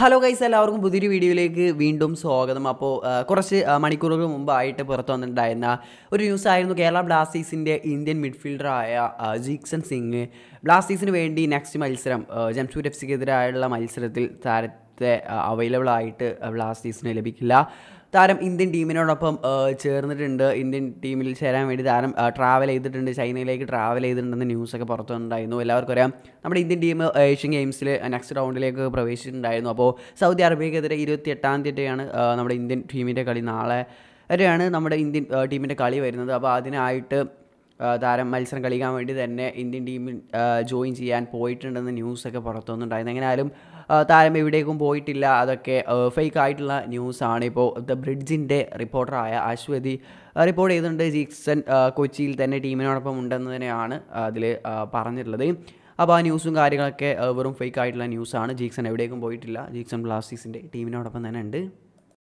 Hello guys എല്ലാവർക്കും പുതിയൊരു വീഡിയോയിലേക്ക് വീണ്ടും സ്വാഗതം. അപ്പോൾ കുറച്ച് മണിക്കൂറുകൾ മുമ്പായിട്ട് പുറത്തു വന്നിട്ടുണ്ടായിരുന്ന ഒരു ന്യൂസ് ആയിരുന്നു കേരള ബ്ലാസ്റ്റേഴ്സിന്റെ ഇന്ത്യൻ മിഡ്ഫീൽഡറായ ജീക്സൺ സിംഗ്. ബ്ലാസ്റ്റേഴ്സിന് വേണ്ടി നെക്സ്റ്റ് മത്സരം ജംഷൂർ എഫ് സിക്കെതിരായുള്ള മത്സരത്തിൽ താരത്തെ അവൈലബിൾ ആയിട്ട് ബ്ലാസ്റ്റേഴ്സിന് ലഭിക്കില്ല. താരം ഇന്ത്യൻ ടീമിനോടൊപ്പം ചേർന്നിട്ടുണ്ട്. ഇന്ത്യൻ ടീമിൽ ചേരാൻ വേണ്ടി താരം ട്രാവൽ ചെയ്തിട്ടുണ്ട്. ചൈനയിലേക്ക് ട്രാവൽ ചെയ്തിട്ടുണ്ടെന്ന് ന്യൂസൊക്കെ പുറത്തു വന്നിട്ടുണ്ടായിരുന്നു എല്ലാവർക്കും അറിയാം. നമ്മുടെ ഇന്ത്യൻ ടീം ഏഷ്യൻ ഗെയിംസിൽ നെക്സ്റ്റ് റൗണ്ടിലേക്ക് പ്രവേശിച്ചിട്ടുണ്ടായിരുന്നു. അപ്പോൾ സൗദി അറേബ്യക്കെതിരെ ഇരുപത്തി എട്ടാം തീയതിയാണ് നമ്മുടെ ഇന്ത്യൻ ടീമിന്റെ കളി. നാളെ വരെയാണ് നമ്മുടെ ഇന്ത്യൻ ടീമിന്റെ കളി വരുന്നത്. അപ്പോൾ അതിനായിട്ട് താരം മത്സരം കളിക്കാൻ വേണ്ടി തന്നെ ഇന്ത്യൻ ടീമിൽ ജോയിൻ ചെയ്യാൻ പോയിട്ടുണ്ടെന്ന് ന്യൂസൊക്കെ പുറത്തു വന്നിട്ടുണ്ടായിരുന്നു എങ്ങനെയാലും താരം എവിടേക്കും പോയിട്ടില്ല. അതൊക്കെ ഫേക്ക് ആയിട്ടുള്ള ന്യൂസാണ്. ഇപ്പോൾ ദ ബ്രിഡ്ജിന്റെ റിപ്പോർട്ടറായ അശ്വതി റിപ്പോർട്ട് ചെയ്തിട്ടുണ്ട്. ജീക്സൺ കൊച്ചിയിൽ തന്നെ ടീമിനോടൊപ്പം ഉണ്ടെന്ന് തന്നെയാണ് അതിൽ പറഞ്ഞിട്ടുള്ളത്. അപ്പോൾ ആ ന്യൂസും കാര്യങ്ങളൊക്കെ വെറും ഫേക്ക് ആയിട്ടുള്ള ന്യൂസാണ്. ജീക്സൺ എവിടേക്കും പോയിട്ടില്ല. ജീക്സൺ ബ്ലാസ്റ്റേഴ്സിന്റെ ടീമിനോടൊപ്പം തന്നെ ഉണ്ട്.